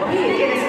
Oye,